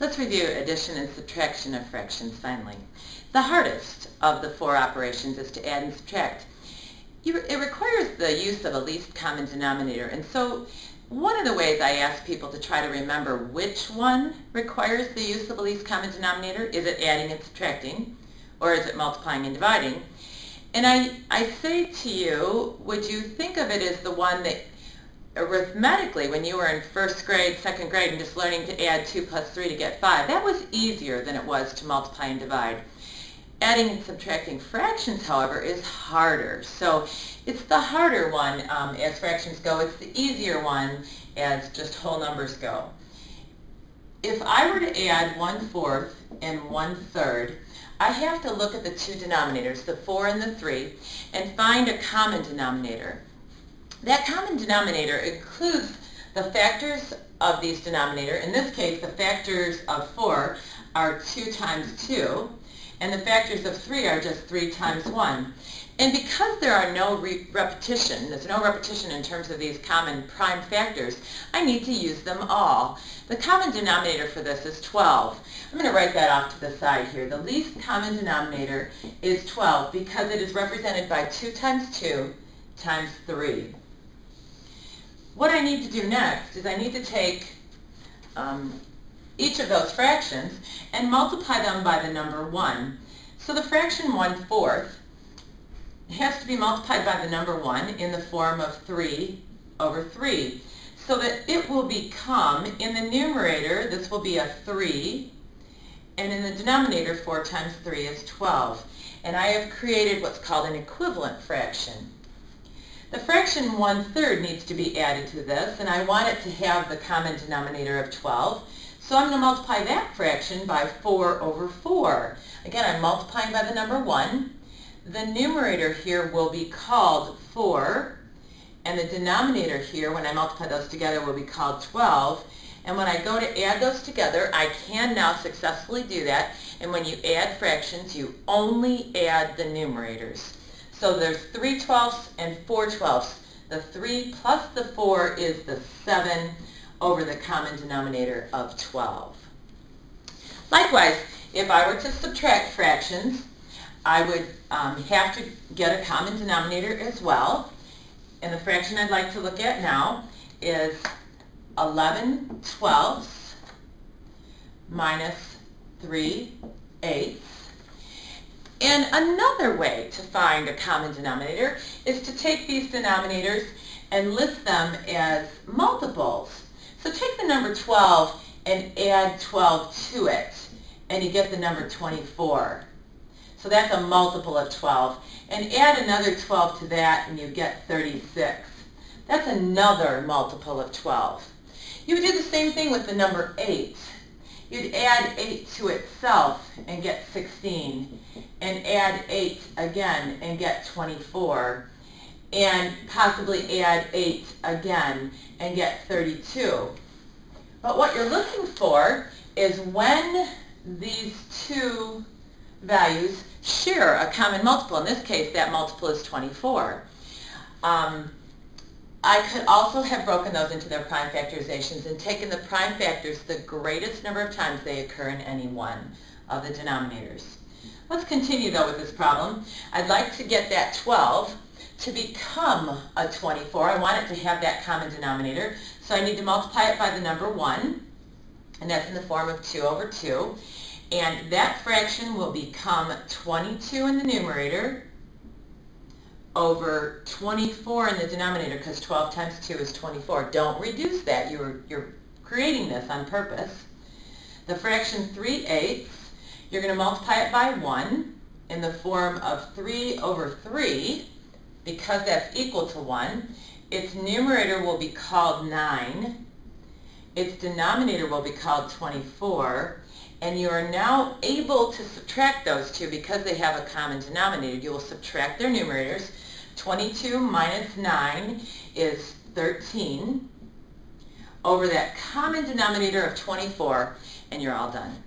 Let's review addition and subtraction of fractions finally. The hardest of the four operations is to add and subtract. it requires the use of a least common denominator and so one of the ways I ask people to try to remember which one requires the use of a least common denominator, is it adding and subtracting or is it multiplying and dividing? And I, I say to you, would you think of it as the one that arithmetically, when you were in first grade, second grade, and just learning to add 2 plus 3 to get 5, that was easier than it was to multiply and divide. Adding and subtracting fractions, however, is harder. So it's the harder one um, as fractions go. It's the easier one as just whole numbers go. If I were to add 1 fourth and 1 third, I have to look at the two denominators, the 4 and the 3, and find a common denominator. That common denominator includes the factors of these denominator. In this case, the factors of 4 are 2 times 2, and the factors of 3 are just 3 times 1. And because there are no re repetition, there's no repetition in terms of these common prime factors, I need to use them all. The common denominator for this is 12. I'm going to write that off to the side here. The least common denominator is 12 because it is represented by 2 times 2 times 3. What I need to do next is I need to take um, each of those fractions and multiply them by the number 1. So the fraction 1 fourth has to be multiplied by the number 1 in the form of 3 over 3. So that it will become, in the numerator, this will be a 3, and in the denominator, 4 times 3 is 12. And I have created what's called an equivalent fraction. The fraction one-third needs to be added to this, and I want it to have the common denominator of 12. So I'm going to multiply that fraction by 4 over 4. Again, I'm multiplying by the number 1. The numerator here will be called 4, and the denominator here, when I multiply those together, will be called 12. And when I go to add those together, I can now successfully do that. And when you add fractions, you only add the numerators. So there's 3 twelfths and 4 twelfths. The 3 plus the 4 is the 7 over the common denominator of 12. Likewise, if I were to subtract fractions, I would um, have to get a common denominator as well. And the fraction I'd like to look at now is 11 twelfths minus 3 eighths. And another way to find a common denominator is to take these denominators and list them as multiples. So take the number 12 and add 12 to it, and you get the number 24. So that's a multiple of 12. And add another 12 to that, and you get 36. That's another multiple of 12. You would do the same thing with the number 8 you'd add 8 to itself and get 16, and add 8 again and get 24, and possibly add 8 again and get 32. But what you're looking for is when these two values share a common multiple. In this case, that multiple is 24. Um, I could also have broken those into their prime factorizations and taken the prime factors the greatest number of times they occur in any one of the denominators. Let's continue though with this problem. I'd like to get that 12 to become a 24. I want it to have that common denominator. So I need to multiply it by the number 1, and that's in the form of 2 over 2. And that fraction will become 22 in the numerator over 24 in the denominator because 12 times 2 is 24. Don't reduce that. You're, you're creating this on purpose. The fraction 3 eighths, you're going to multiply it by 1 in the form of 3 over 3 because that's equal to 1. Its numerator will be called 9. Its denominator will be called 24 and you are now able to subtract those two because they have a common denominator. You will subtract their numerators. 22 minus 9 is 13 over that common denominator of 24, and you're all done.